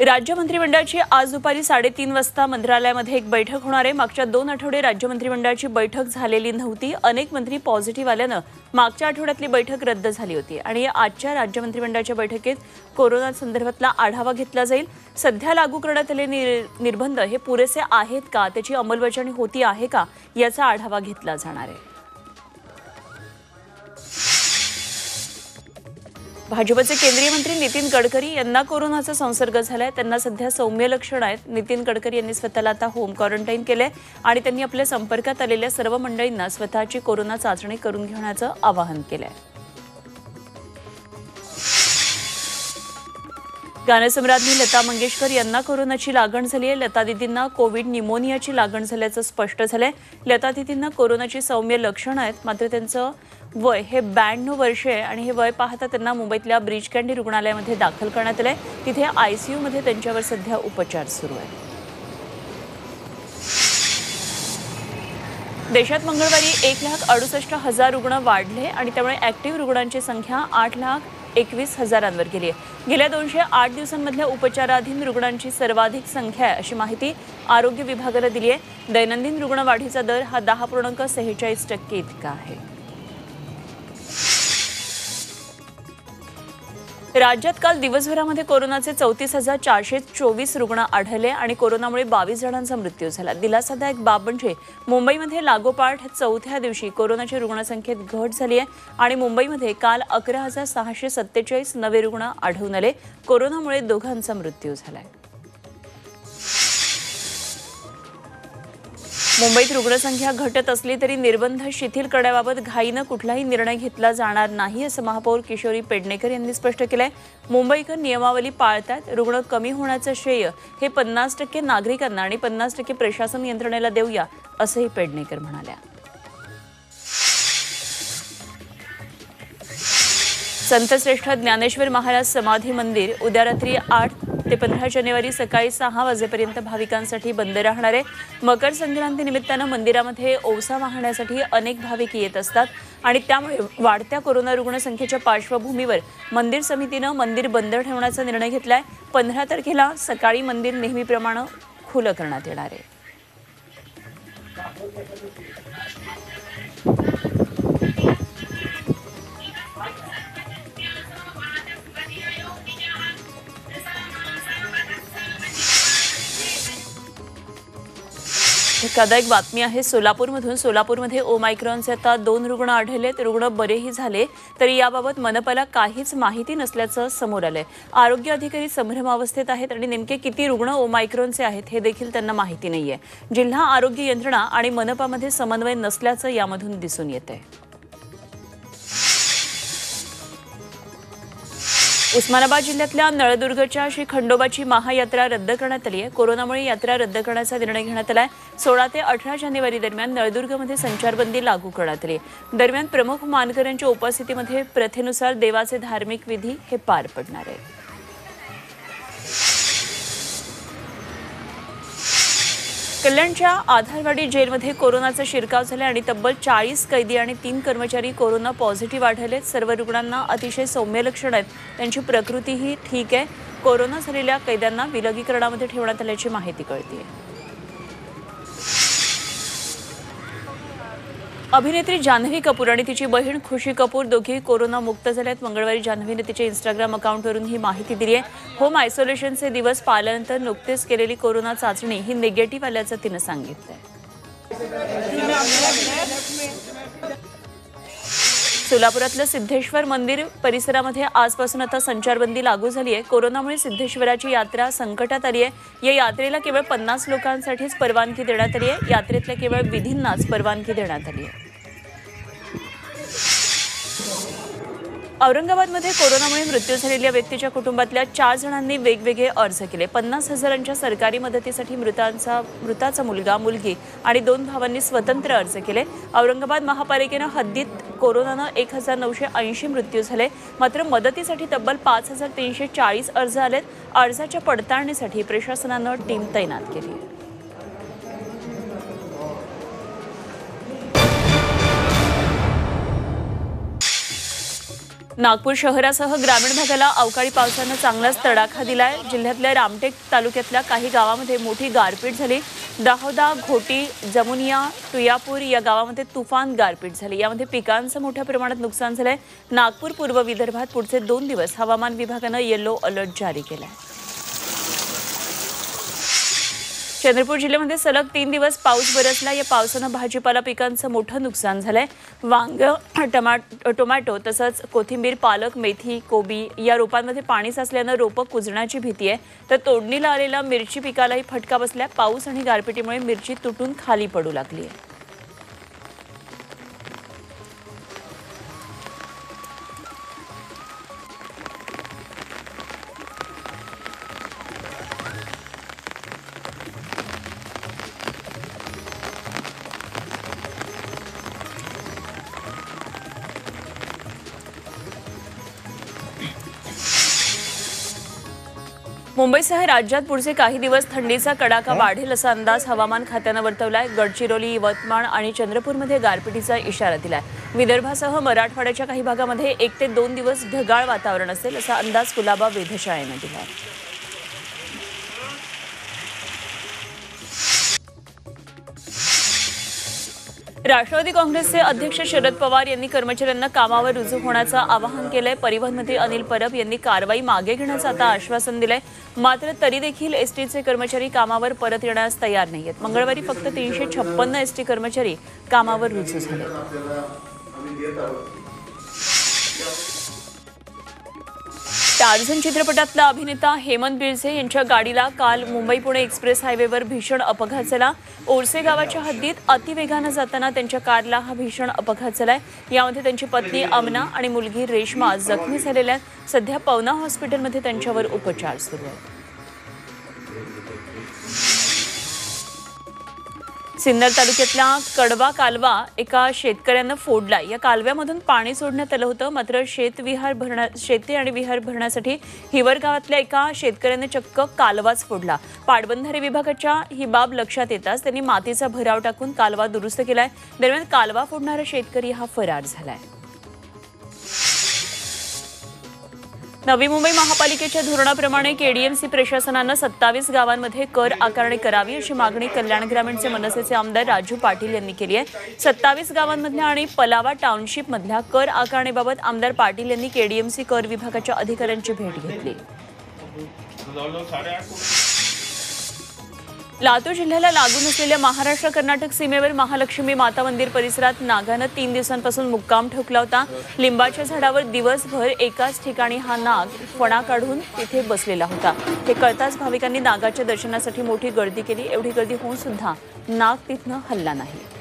राज्य मंत्रिमंडळाची आज दुपारी साडेतीन वाजता मंत्रालयामध्ये एक बैठक होणार आहे. मागच्या दोन आठवडे राज्य मंत्रिमंडळाची बैठक झालेली नव्हती. अनेक मंत्री पॉझिटिव्ह आल्यानं मागच्या आठवड्यातली बैठक रद्द झाली होती. आणि आजच्या राज्य मंत्रिमंडळाच्या बैठकीत कोरोना संदर्भातला आढावा घेतला जाईल. सध्या लागू करण्यात आलेले निर- निर्बंध हे पुरेसे आहेत का? त्याची अंमलबजावणी होती आहे का? याचा आढावा घेतला जाणार आहे. भाजपचे केंद्रीय मंत्री नितीन गडकरी यांना कोरोनाचा संसर्ग झालाय. त्यांना सध्या सौम्य लक्षण आहेत. नितीन गडकरी यांनी स्वतःला आता होम क्वारंटाईन केलंय आणि त्यांनी आपल्या संपर्कात आलेल्या सर्व मंडळींना स्वतःची कोरोना चाचणी करून घेण्याचं आवाहन केलं आहे गानसम्राज्ञी लता मंगेशकर यांना कोरोनाची लागण झाली आहे. लता दिदींना कोविड निमोनियाची लागण झाल्याचं स्पष्ट झालंय. लता दिदींना कोरोनाची सौम्य लक्षणं आहेत. मात्र त्यांचं वय हे ब्याण्णव वर्ष आहे आणि हे वय पाहता त्यांना मुंबईतल्या ब्रिज कँडी रुग्णालयामध्ये दाखल करण्यात आलंय. तिथे आयसीयूमध्ये त्यांच्यावर सध्या उपचार सुरू आहेत. देशात मंगळवारी एक लाख अडुसष्ट हजार रुग्ण वाढले आणि त्यामुळे ऍक्टिव्ह रुग्णांची संख्या आठ लाख एकवीस हजारांवर गेली आहे. गेल्या दोनशे आठ दिवसांमधल्या उपचाराधीन रुग्णांची सर्वाधिक संख्या आहे अशी माहिती आरोग्य विभागाला दिली आहे. दैनंदिन रुग्णवाढीचा दर हा दहा पूर्णांक सेहेचाळीस टक्के इतका आहे. राज्यात काल दिवसभरामध्ये कोरोनाचे चौतीस हजार चारशे चोवीस रुग्ण आढळले आणि कोरोनामुळे बावीस जणांचा मृत्यू झाला. दिलासादायक बाब म्हणजे मुंबईमध्ये लागोपाठ चौथ्या दिवशी कोरोनाच्या रुग्णसंख्येत घट झाली आहे आणि मुंबईमध्ये काल अकरा हजार सहाशे सत्तेचाळीस नवे रुग्ण आढळून आले. कोरोनामुळे दोघांचा मृत्यू झाला आहे मुंबईत रुग्णसंख्या घटत असली तरी निर्बंध शिथिल करण्याबाबत घाईनं कुठलाही निर्णय घेतला जाणार नाही असं महापौर किशोरी पेडणेकर यांनी स्पष्ट केलंय. मुंबईकर नियमावली पाळतात रुग्ण कमी होण्याचं श्रेय हे पन्नास टक्के नागरिकांना आणि पन्नास टक्के प्रशासन यंत्रणेला देऊया असंही पेडणेकर म्हणाल्या. संतश्रेष्ठ ज्ञानेश्वर महाराज समाधी मंदिर उद्या रात्री आठ ते पंधरा जानेवारी सकाळी सहा वाजेपर्यंत भाविकांसाठी बंद राहणार आहे. मकर संक्रांती निमित्तानं मंदिरामध्ये ओसा वाहण्यासाठी अनेक भाविक येत असतात आणि त्यामुळे वाढत्या कोरोना रुग्णसंख्येच्या पार्श्वभूमीवर मंदिर समितीनं मंदिर बंद ठेवण्याचा निर्णय घेतलाय. पंधरा तारखेला सकाळी मंदिर नेहमीप्रमाणे खुलं करण्यात येणार आहे. धक्कादायक बातमी आहे. सोलापूरमधून सोलापूरमध्ये ओमायक्रॉनचे आता दोन रुग्ण आढळलेत रुग्ण बरेही झाले तरी याबाबत मनपाला काहीच माहिती नसल्याचं समोर आलंय. आरोग्य अधिकारी संभ्रमावस्थेत आहेत आणि नेमके किती रुग्ण ओमायक्रॉनचे आहेत हे देखील त्यांना माहिती नाहीये. जिल्हा आरोग्य यंत्रणा आणि मनपामध्ये समन्वय नसल्याचं यामधून दिसून येत आहे उस्मानाबाद जिल्ह्यातल्या नळदुर्गच्या श्री खंडोबाची महायात्रा रद्द करण्यात आली आहे. कोरोनामुळे यात्रा रद्द करण्याचा निर्णय घेण्यात आला आहे सोळा ते अठरा जानेवारी दरम्यान नळदुर्गमध्ये संचारबंदी लागू करण्यात आली आहे. दरम्यान प्रमुख मानकऱ्यांच्या उपस्थितीमध्ये प्रथेनुसार देवाचे धार्मिक विधी हे पार पडणार आहे कल्याणच्या आधारवाडी जेलमध्ये कोरोनाचा शिरकाव झाला आणि तब्बल चाळीस कैदी आणि तीन कर्मचारी कोरोना पॉझिटिव्ह आढळलेत. सर्व रुग्णांना अतिशय सौम्य लक्षण आहेत. त्यांची प्रकृतीही ठीक आहे. कोरोना झालेल्या कैद्यांना विलगीकरणामध्ये ठेवण्यात आल्याची माहिती कळते अभिनेत्री जान्हवी कपूर आणि तिची बहीण खुशी कपूर दोघी कोरोना मुक्त झाल्यात. मंगळवारी जान्हवीने तिच्या इंस्टाग्राम अकाउंटवरून ही माहिती दिली आहे. होम आयसोलेशनचे दिवस पाळल्यानंतर नुकतेच केलेली कोरोना चाचणी ही निगेटिव्ह आल्याचं तिनं सांगितलंय. सोलापुरातलं सिद्धेश्वर मंदिर परिसरामध्ये आजपासून आता संचारबंदी लागू झाली आहे. कोरोनामुळे सिद्धेश्वराची यात्रा संकटात आली आहे. या यात्रेला केवळ पन्नास लोकांसाठीच परवानगी देण्यात आली आहे. यात्रेतल्या केवळ विधींनाच परवानगी देण्यात आली आहे. औरंगाबादमध्ये कोरोनामुळे मृत्यू झालेल्या व्यक्तीच्या कुटुंबातल्या चार जणांनी वेगवेगळे अर्ज केले. पन्नास हजारांच्या सरकारी मदतीसाठी मृतांचा मृताचा मुलगा मुलगी आणि दोन भावांनी स्वतंत्र अर्ज केले. औरंगाबाद महापालिकेनं हद्दीत कोरोनानं एक हजार नऊशे ऐंशी मृत्यू झाले. मात्र मदतीसाठी तब्बल पाच हजार तीनशे चाळीस अर्ज आलेत. अर्जाच्या पडताळणीसाठी प्रशासनानं टीम तैनात केली नागपूर शहरासह ग्रामीण भागाला अवकाळी पावसानं चांगलाच तडाखा दिलाय. जिल्ह्यातल्या रामटेक तालुक्यातल्या काही गावामध्ये मोठी गारपीट झाली. दाहोदा घोटी जमुनिया तुयापूर या गावामध्ये तुफान गारपीट झाली. यामध्ये पिकांचं मोठ्या प्रमाणात नुकसान झालंय. नागपूर पूर्व विदर्भात पुढचे दोन दिवस हवामान विभागानं येलो अलर्ट जारी केलाय. चंद्रपूर जिल्ह्यामध्ये सलग तीन दिवस पाऊस बरसला. या पावसानं भाजीपाला पिकांचं मोठं नुकसान झालंय. वांग टमा टोमॅटो तसंच कोथिंबीर पालक मेथी कोबी या रोपांमध्ये पाणी साचल्यानं रोपं कुजण्याची भीती आहे. तर तोडणीला आलेल्या मिरची पिकालाही फटका बसल्या. पाऊस आणि गारपिटीमुळे मिरची तुटून खाली पडू लागली आहे मुंबईसह राज्यात पुढचे काही दिवस थंडीचा कडाका वाढेल असा अंदाज हवामान खात्यानं वर्तवलाय. गडचिरोली यवतमाळ आणि चंद्रपूरमध्ये गारपिटीचा इशारा दिलाय. विदर्भासह मराठवाड्याच्या काही भागामध्ये एक ते दोन दिवस ढगाळ वातावरण असेल असा अंदाज कुलाबा वेधशाळेनं दिलाय. राष्ट्रवादी काँग्रेसचे अध्यक्ष शरद पवार यांनी कर्मचाऱ्यांना कामावर रुजू होण्याचं आवाहन केलंय. परिवहन मंत्री अनिल परब यांनी कारवाई मागे घेण्याचं आता आश्वासन दिलंय. मात्र तरी देखील एसटीचे कर्मचारी कामावर परत येण्यास तयार नाहीयेत. मंगळवारी फक्त तीनशे छप्पन्न एसटी कर्मचारी कामावर रुजू झाले टार्झन चित्रपटातला अभिनेता हेमंत बिरसे यांच्या गाडीला काल मुंबई पुणे एक्सप्रेस हायवेवर भीषण अपघात झाला. ओरसे गावाच्या हद्दीत अतिवेगानं जाताना त्यांच्या कारला हा भीषण अपघात झालाय. यामध्ये त्यांची पत्नी अमना आणि मुलगी रेश्मा जखमी झालेल्या आहेत. सध्या पवना हॉस्पिटलमध्ये त्यांच्यावर उपचार सुरू आहेत. सिन्नर तालुक्यातला कडवा कालवा एका शेतकऱ्यानं फोडला या कालव्यामधून पाणी सोडण्यात आलं होतं. मात्र शेतविहार भरण्या शेती आणि विहार भरण्यासाठी हिवर गावातल्या एका शेतकऱ्यानं चक्क कालवाच फोडला. पाटबंधारे विभागाच्या ही बाब लक्षात येताच त्यांनी मातीचा भराव टाकून कालवा दुरुस्त केलाय. दरम्यान कालवा फोडणारा शेतकरी हा फरार झालाय. नवी मुंबई महापालिकेच्या धोरणाप्रमाणे केडीएमसी प्रशासनानं सत्तावीस गावांमध्ये कर आकारणी करावी अशी मागणी कल्याण ग्रामीणचे मनसेचे आमदार राजू पाटील यांनी केली आहे. सत्तावीस गावांमधल्या आणि पलावा टाउनशिपमधल्या कर आकारणीबाबत आमदार पाटील यांनी केडीएमसी कर विभागाच्या अधिकाऱ्यांची भेट घेतली. लातूर जिल्ह्याला लागून असलेल्या महाराष्ट्र कर्नाटक सीमेवर महालक्ष्मी माता मंदिर परिसरात नागानं तीन दिवसांपासून मुक्काम ठोकला होता. लिंबाच्या झाडावर दिवसभर एकाच ठिकाणी हा नाग फणा काढून तिथे बसलेला होता. हे कळताच भाविकांनी नागाच्या दर्शनासाठी मोठी गर्दी केली. एवढी गर्दी होऊन सुद्धा नाग तिथनं हल्ला नाही.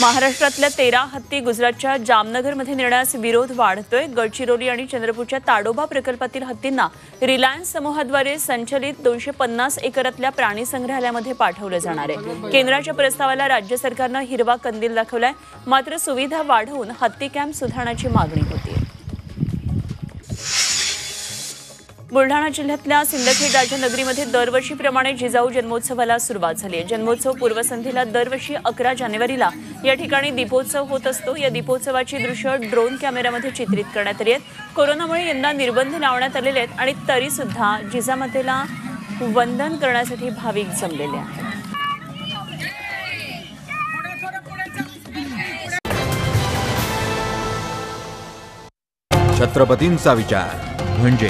महाराष्ट्रातल्या तेरा हत्ती गुजरातच्या जामनगरमध्ये नेण्यास विरोध वाढतोय. गडचिरोली आणि चंद्रपूरच्या ताडोबा प्रकल्पातील हत्तींना रिलायन्स समूहाद्वारे संचलित दोनशे पन्नास एकरातल्या प्राणी संग्रहालयामध्ये पाठवलं जाणार आहे. केंद्राच्या प्रस्तावाला राज्य सरकारनं हिरवा कंदील दाखवलाय. मात्र सुविधा वाढवून हत्ती कॅम्प सुधारण्याची मागणी होती बुलढाणा जिल्ह्यातल्या सिंदखेड राजनगरीमध्ये दरवर्षीप्रमाणे जिजाऊ जन्मोत्सवाला सुरुवात झाली आहे. जन्मोत्सव पूर्वसंध्येला दरवर्षी अकरा जानेवारीला या ठिकाणी दीपोत्सव होत असतो. या दीपोत्सवाची दृश्य ड्रोन कॅमेऱ्यामध्ये चित्रित करण्यात आली आहेत. कोरोनामुळे यंदा निर्बंध लावण्यात आलेले आहेत आणि तरीसुद्धा जिजामातेला वंदन करण्यासाठी भाविक जमलेले आहेत. छत्रपतींचा विचार म्हणजे